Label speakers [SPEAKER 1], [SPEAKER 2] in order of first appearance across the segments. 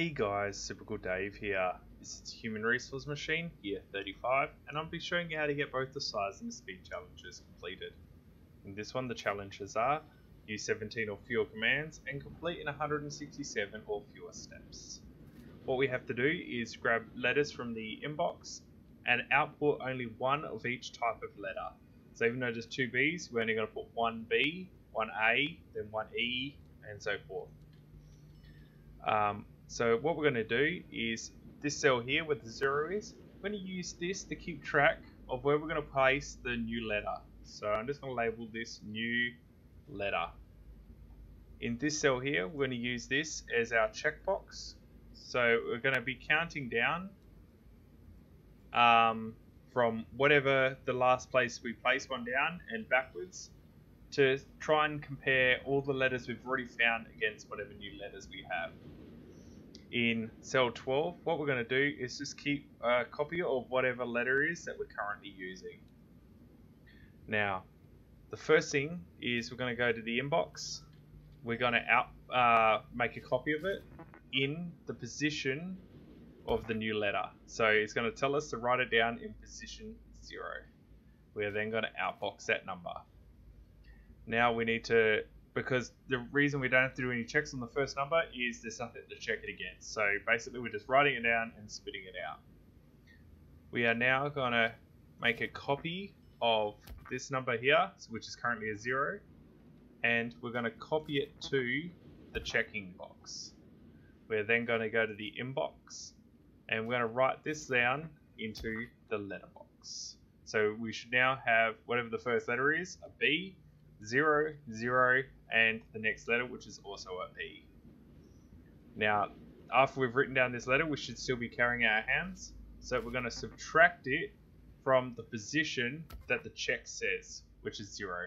[SPEAKER 1] Hey guys, Supercool Dave here. This is Human Resource Machine, year 35, and I'll be showing you how to get both the size and the speed challenges completed. In this one, the challenges are use 17 or fewer commands and complete in 167 or fewer steps. What we have to do is grab letters from the inbox and output only one of each type of letter. So even though there's two B's, we're only going to put one B, one A, then one E, and so forth. Um, so what we're going to do is this cell here where the zero is, we're going to use this to keep track of where we're going to place the new letter. So I'm just going to label this new letter. In this cell here, we're going to use this as our checkbox. So we're going to be counting down um, from whatever the last place we place one down and backwards to try and compare all the letters we've already found against whatever new letters we have in cell 12, what we're going to do is just keep a copy of whatever letter is that we're currently using. Now, the first thing is we're going to go to the inbox. We're going to out uh, make a copy of it in the position of the new letter. So it's going to tell us to write it down in position 0. We're then going to outbox that number. Now we need to because the reason we don't have to do any checks on the first number is there's nothing to check it against. So basically we're just writing it down and spitting it out. We are now going to make a copy of this number here, which is currently a 0, and we're going to copy it to the checking box. We're then going to go to the inbox, and we're going to write this down into the letterbox. So we should now have whatever the first letter is, a B, 0, 0, and the next letter, which is also a P. Now, after we've written down this letter, we should still be carrying our hands. So we're going to subtract it from the position that the check says, which is 0.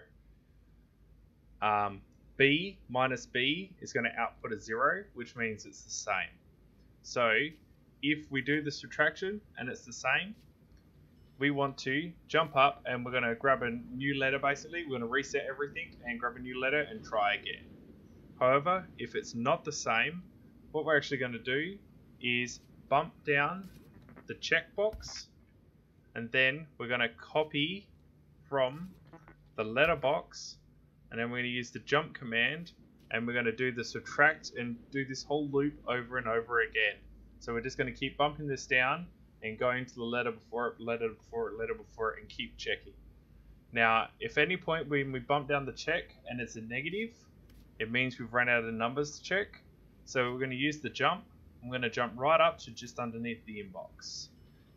[SPEAKER 1] Um, B minus B is going to output a 0, which means it's the same. So if we do the subtraction and it's the same, we want to jump up and we're going to grab a new letter basically. We're going to reset everything and grab a new letter and try again. However, if it's not the same, what we're actually going to do is bump down the checkbox and then we're going to copy from the letter box and then we're going to use the jump command and we're going to do the subtract and do this whole loop over and over again. So we're just going to keep bumping this down and going to the letter before it, letter before it, letter before it, and keep checking. Now, if any point when we bump down the check and it's a negative, it means we've run out of numbers to check. So we're going to use the jump. I'm going to jump right up to just underneath the inbox.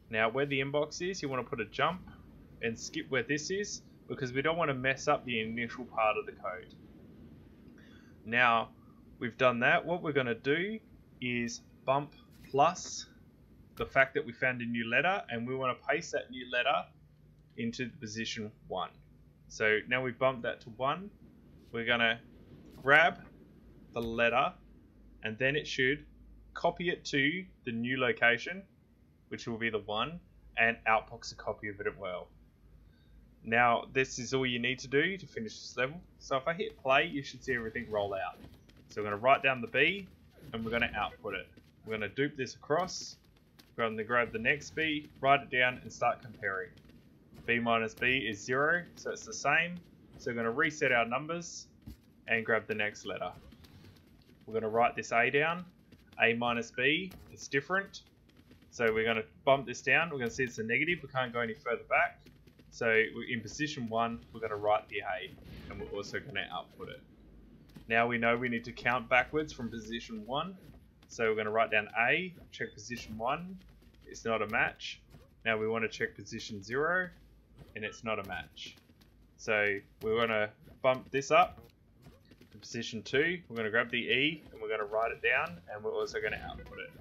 [SPEAKER 1] Now, where the inbox is, you want to put a jump and skip where this is because we don't want to mess up the initial part of the code. Now, we've done that. What we're going to do is bump plus the fact that we found a new letter and we want to paste that new letter into the position 1. So now we've bumped that to 1. We're going to grab the letter and then it should copy it to the new location, which will be the 1, and outbox a copy of it as well. Now, this is all you need to do to finish this level. So if I hit play, you should see everything roll out. So we're going to write down the B, and we're going to output it. We're going to dupe this across, we're going to grab the next B, write it down, and start comparing. B minus B is 0, so it's the same. So we're going to reset our numbers and grab the next letter. We're going to write this A down. A minus B is different. So we're going to bump this down. We're going to see it's a negative. We can't go any further back. So in position 1, we're going to write the A. And we're also going to output it. Now we know we need to count backwards from position 1. So we're going to write down A, check position 1, it's not a match. Now we want to check position 0, and it's not a match. So we want to bump this up to position 2, we're going to grab the E, and we're going to write it down, and we're also going to output it.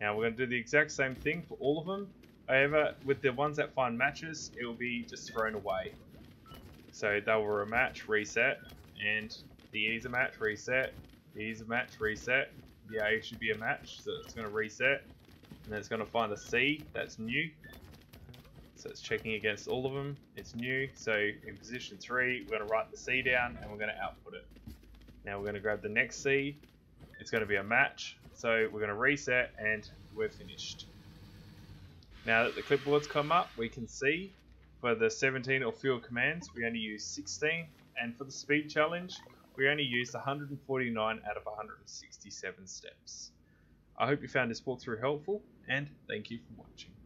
[SPEAKER 1] Now we're going to do the exact same thing for all of them, however, with the ones that find matches, it will be just thrown away. So they will a match, reset, and the E's a match, reset, the E's a match, reset, the A should be a match, so it's going to reset. And then it's going to find a C that's new. So it's checking against all of them. It's new. So in position 3, we're going to write the C down and we're going to output it. Now we're going to grab the next C. It's going to be a match. So we're going to reset and we're finished. Now that the clipboards come up, we can see for the 17 or fewer commands, we only use 16, and for the speed challenge, we only used 149 out of 167 steps. I hope you found this walkthrough helpful, and thank you for watching.